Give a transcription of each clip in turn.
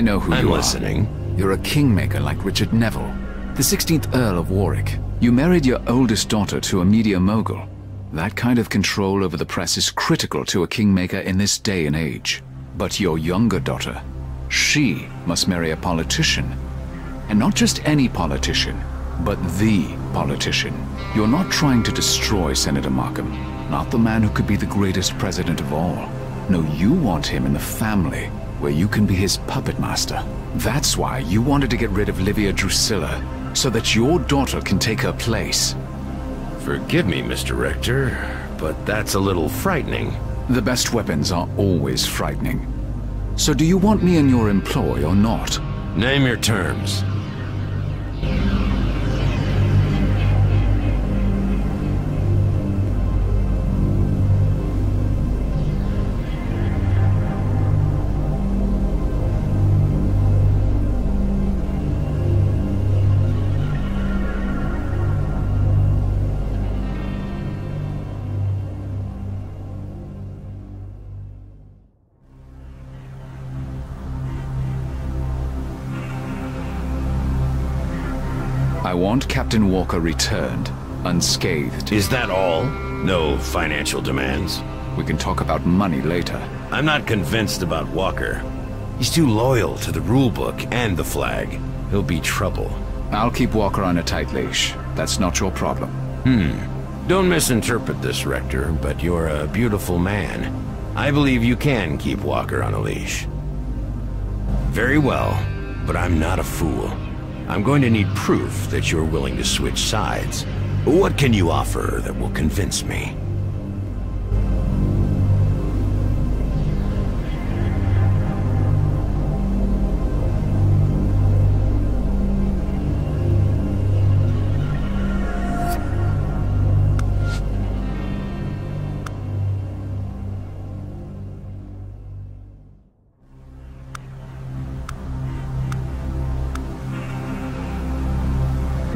I know who I'm you listening. are. You're a kingmaker like Richard Neville, the 16th Earl of Warwick. You married your oldest daughter to a media mogul. That kind of control over the press is critical to a kingmaker in this day and age. But your younger daughter, she must marry a politician. And not just any politician, but the politician. You're not trying to destroy Senator Markham. Not the man who could be the greatest president of all. No, you want him in the family, where you can be his puppet master. That's why you wanted to get rid of Livia Drusilla, so that your daughter can take her place. Forgive me, Mr. Rector, but that's a little frightening. The best weapons are always frightening. So do you want me in your employ or not? Name your terms. Want Captain Walker returned, unscathed. Is that all? No financial demands? We can talk about money later. I'm not convinced about Walker. He's too loyal to the rulebook and the flag. He'll be trouble. I'll keep Walker on a tight leash. That's not your problem. Hmm. Don't misinterpret this, Rector, but you're a beautiful man. I believe you can keep Walker on a leash. Very well, but I'm not a fool. I'm going to need proof that you're willing to switch sides. What can you offer that will convince me?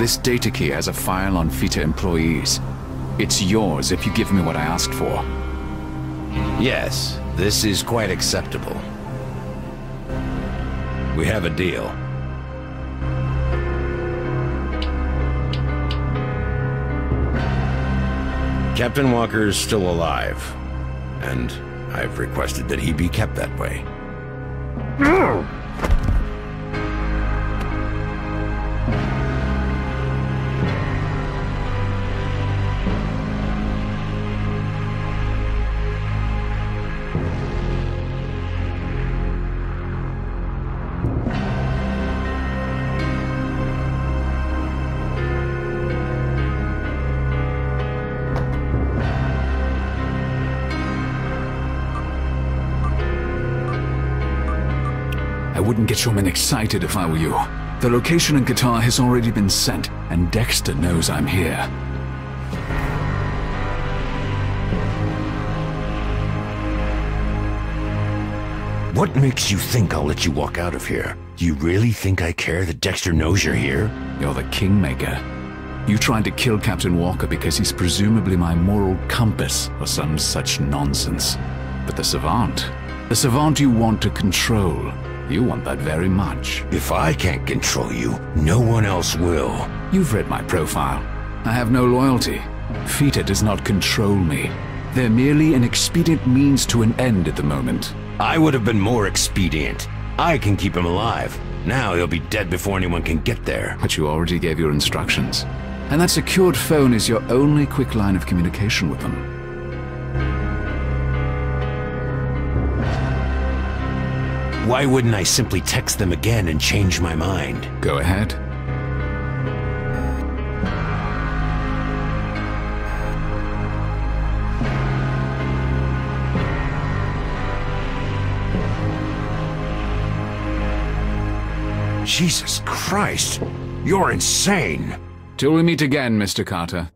This data key has a file on FITA employees. It's yours if you give me what I asked for. Yes, this is quite acceptable. We have a deal. Captain Walker is still alive, and I've requested that he be kept that way. I wouldn't get your men excited if I were you. The location in Qatar has already been sent, and Dexter knows I'm here. What makes you think I'll let you walk out of here? Do you really think I care that Dexter knows you're here? You're the Kingmaker. You tried to kill Captain Walker because he's presumably my moral compass or some such nonsense. But the Savant, the Savant you want to control, you want that very much. If I can't control you, no one else will. You've read my profile. I have no loyalty. FITA does not control me. They're merely an expedient means to an end at the moment. I would have been more expedient. I can keep him alive. Now he'll be dead before anyone can get there. But you already gave your instructions. And that secured phone is your only quick line of communication with them. Why wouldn't I simply text them again and change my mind? Go ahead. Jesus Christ! You're insane! Till we meet again, Mr. Carter.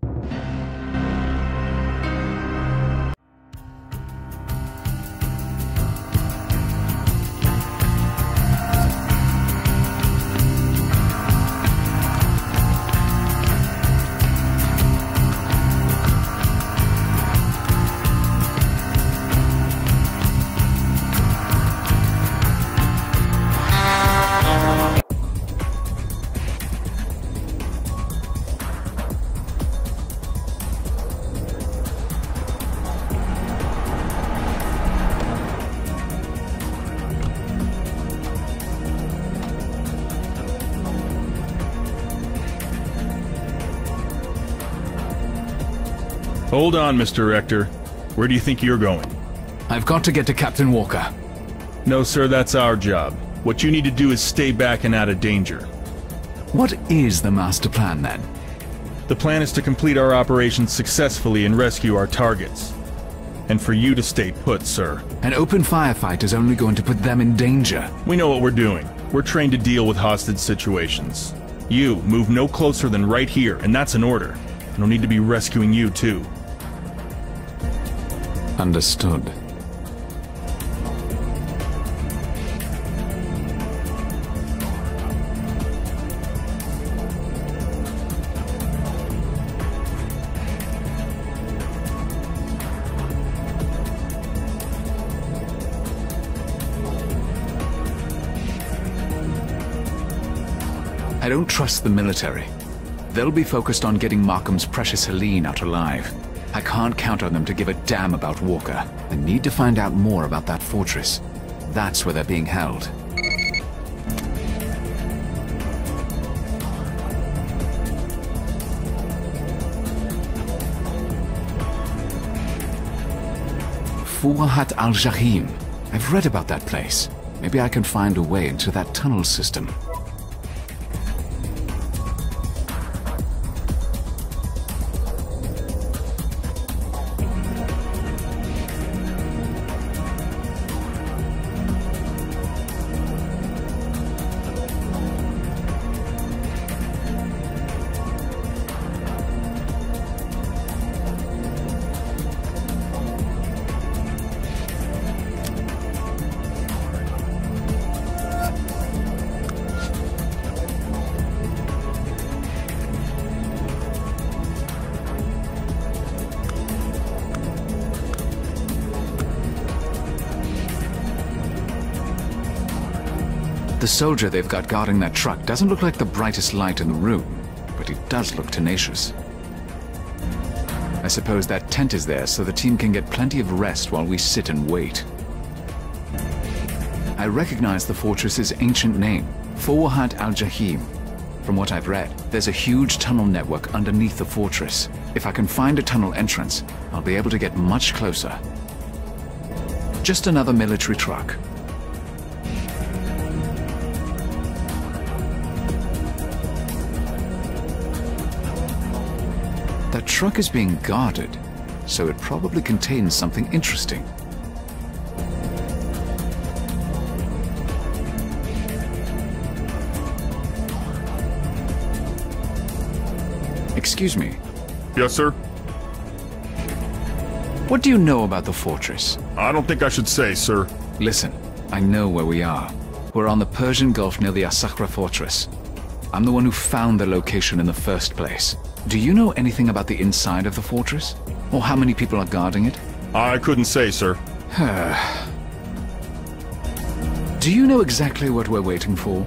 Hold on, Mr. Rector. Where do you think you're going? I've got to get to Captain Walker. No, sir, that's our job. What you need to do is stay back and out of danger. What is the master plan, then? The plan is to complete our operation successfully and rescue our targets. And for you to stay put, sir. An open firefight is only going to put them in danger. We know what we're doing. We're trained to deal with hostage situations. You move no closer than right here, and that's an order. I don't need to be rescuing you, too. Understood. I don't trust the military. They'll be focused on getting Markham's precious Helene out alive. I can't count on them to give a damn about Walker. I need to find out more about that fortress. That's where they're being held. Fuahat al-Jahim. I've read about that place. Maybe I can find a way into that tunnel system. The soldier they've got guarding that truck doesn't look like the brightest light in the room, but he does look tenacious. I suppose that tent is there so the team can get plenty of rest while we sit and wait. I recognize the fortress's ancient name, Fawad al-Jahim. From what I've read, there's a huge tunnel network underneath the fortress. If I can find a tunnel entrance, I'll be able to get much closer. Just another military truck, That truck is being guarded, so it probably contains something interesting. Excuse me, Yes, sir? what do you know about the fortress? I don't think I should say, sir. Listen, I know where we are. We're on the Persian Gulf near the Asakra fortress. I'm the one who found the location in the first place. Do you know anything about the inside of the fortress? Or how many people are guarding it? I couldn't say, sir. Do you know exactly what we're waiting for?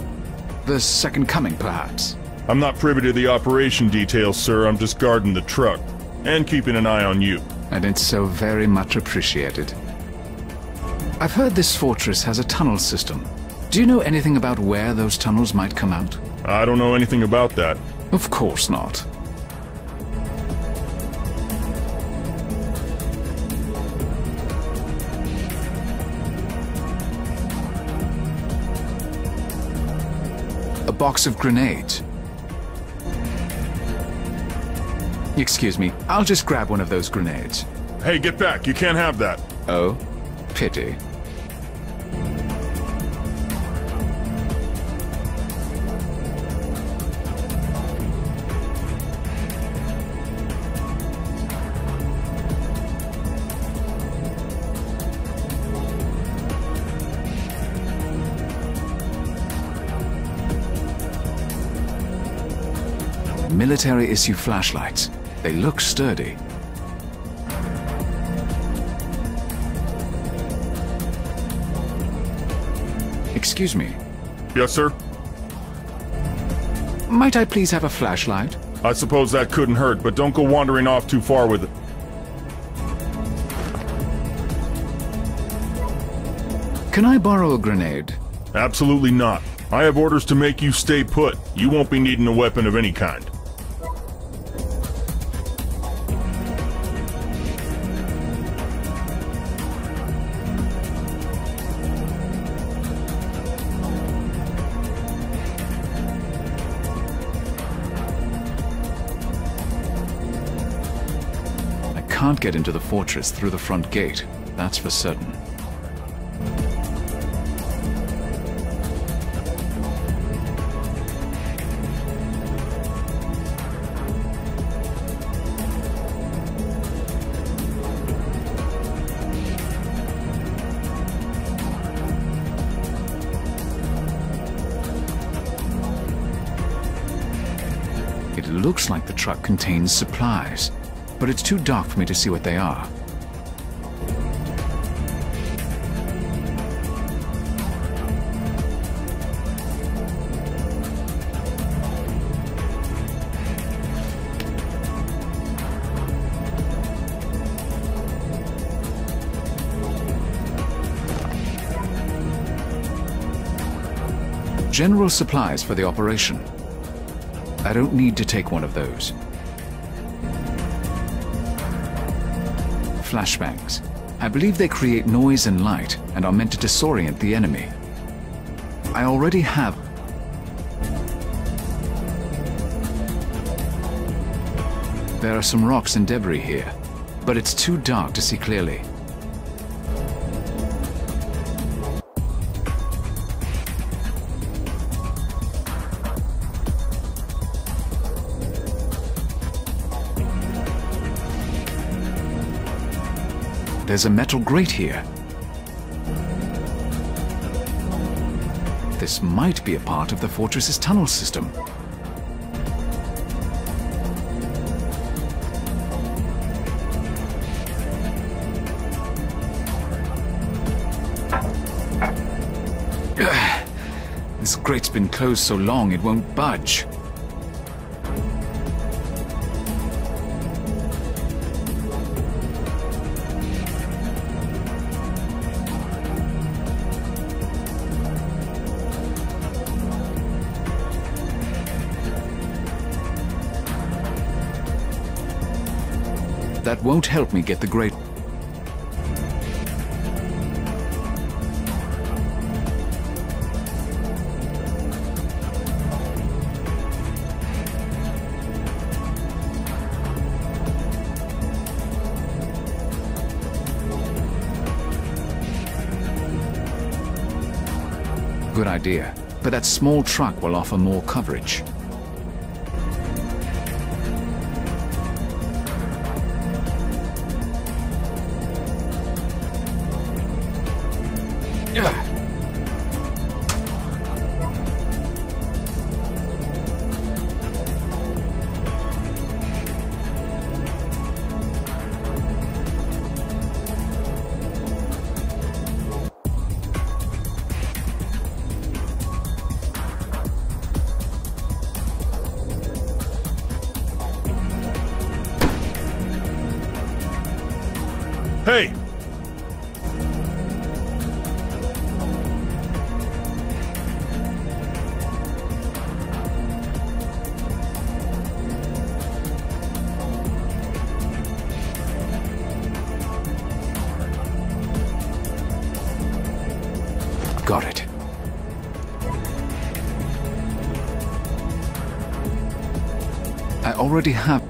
The second coming, perhaps? I'm not privy to the operation details, sir. I'm just guarding the truck. And keeping an eye on you. And it's so very much appreciated. I've heard this fortress has a tunnel system. Do you know anything about where those tunnels might come out? I don't know anything about that. Of course not. Box of grenades. Excuse me, I'll just grab one of those grenades. Hey, get back. You can't have that. Oh, pity. Military issue flashlights. They look sturdy. Excuse me. Yes, sir? Might I please have a flashlight? I suppose that couldn't hurt, but don't go wandering off too far with it. Can I borrow a grenade? Absolutely not. I have orders to make you stay put. You won't be needing a weapon of any kind. Can't get into the fortress through the front gate, that's for certain. It looks like the truck contains supplies, but it's too dark for me to see what they are. General supplies for the operation. I don't need to take one of those. Flashbangs. I believe they create noise and light and are meant to disorient the enemy. I already have... There are some rocks and debris here, but it's too dark to see clearly. There's a metal grate here. This might be a part of the fortress's tunnel system. This grate's been closed so long it won't budge. That won't help me get the grate... Good idea, but that small truck will offer more coverage. Already have...